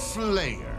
Slayer.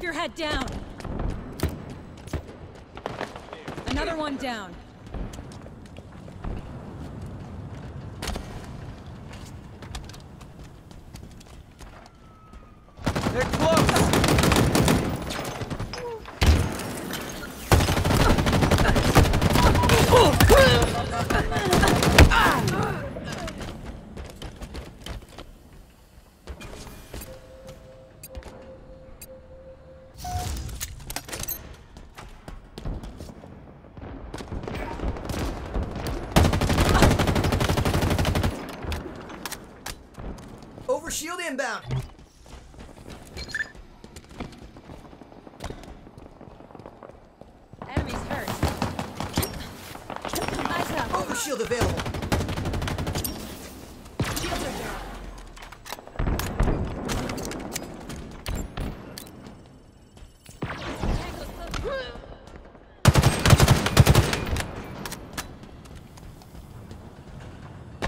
Keep your head down. Another one down. Inbound! Enemies hurt. Eyes up. Overshield available! Shields are down.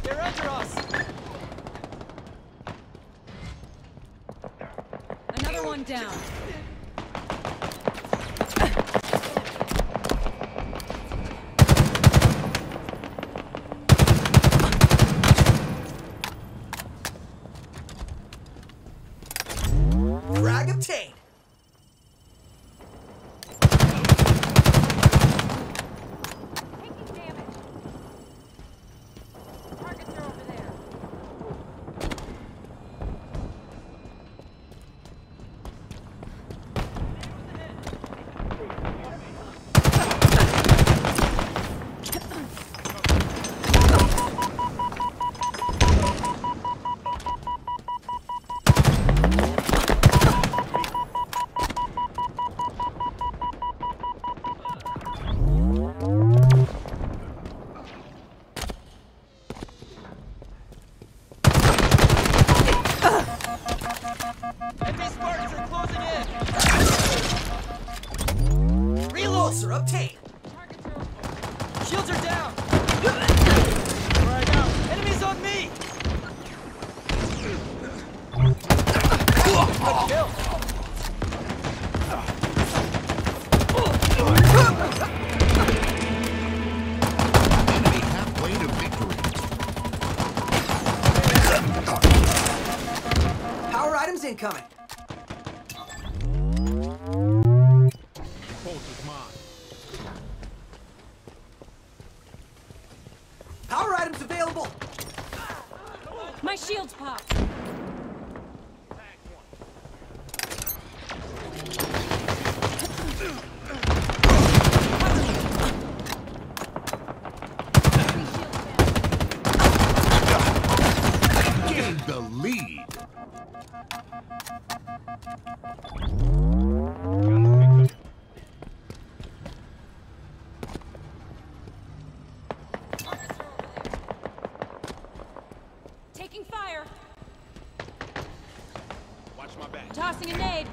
They're under us! Another one down. Frag obtained! Taking damage. Targets are over there. Enemy Spartans are closing are obtained! Targets are over Shields are down! Right out! Enemies on me! Good kill! Enemy halfway to victory. Power items incoming! grenade.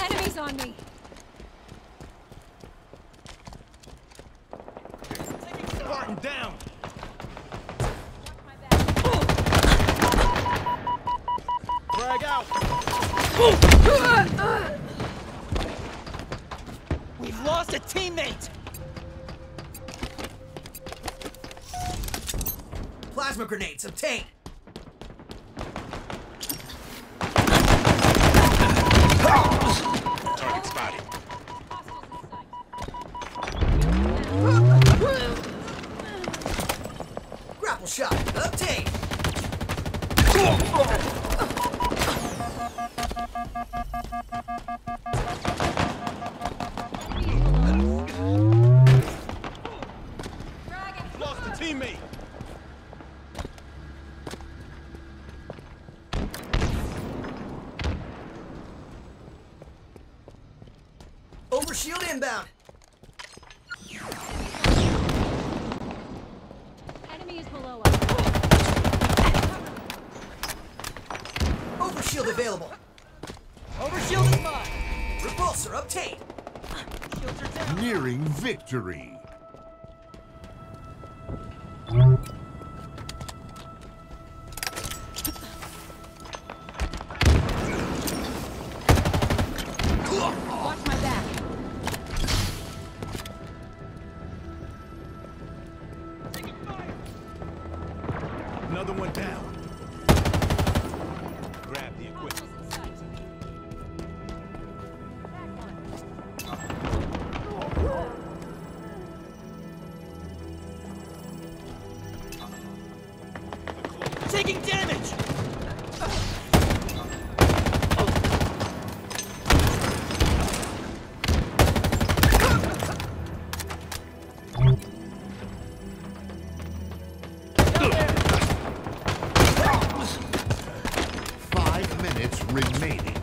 Enemies on me. Spartan down. Frag out. We've lost a teammate. Plasma grenades obtained. Grapple shot obtained. inbound. Enemy is below us. Overshield available. Overshield is mine. Repulsor obtained. Nearing victory. remaining.